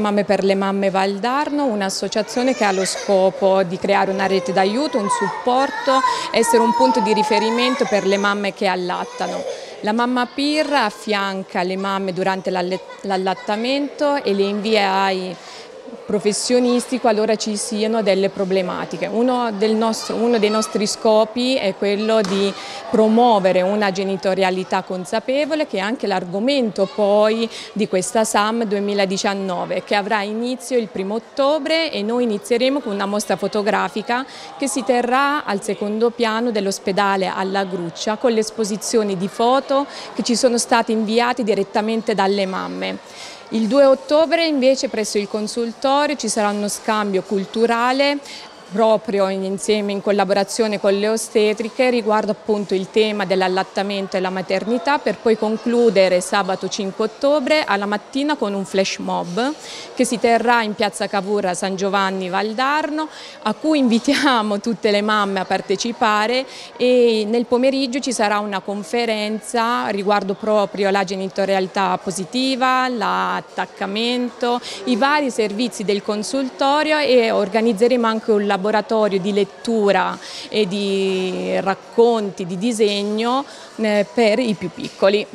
Mamme per le Mamme Valdarno, un'associazione che ha lo scopo di creare una rete d'aiuto, un supporto, essere un punto di riferimento per le mamme che allattano. La mamma PIR affianca le mamme durante l'allattamento e le invia ai professionisti qualora ci siano delle problematiche. Uno, nostro, uno, dei nostri scopi è quello di promuovere una genitorialità consapevole che è anche l'argomento poi di questa SAM 2019 che avrà inizio il primo ottobre e noi inizieremo con una mostra fotografica che si terrà al secondo piano dell'ospedale alla Gruccia con l'esposizione di foto che ci sono state inviate direttamente dalle mamme. Il 2 ottobre invece presso il consultorio ci sarà uno scambio culturale proprio insieme in collaborazione con le ostetriche riguardo appunto il tema dell'allattamento e la maternità per poi concludere sabato 5 ottobre alla mattina con un flash mob che si terrà in piazza Cavour San Giovanni Valdarno a cui invitiamo tutte le mamme a partecipare e nel pomeriggio ci sarà una conferenza riguardo proprio la genitorialità positiva, l'attaccamento, i vari servizi del consultorio e organizzeremo anche un laboratorio laboratorio di lettura e di racconti, di disegno eh, per i più piccoli.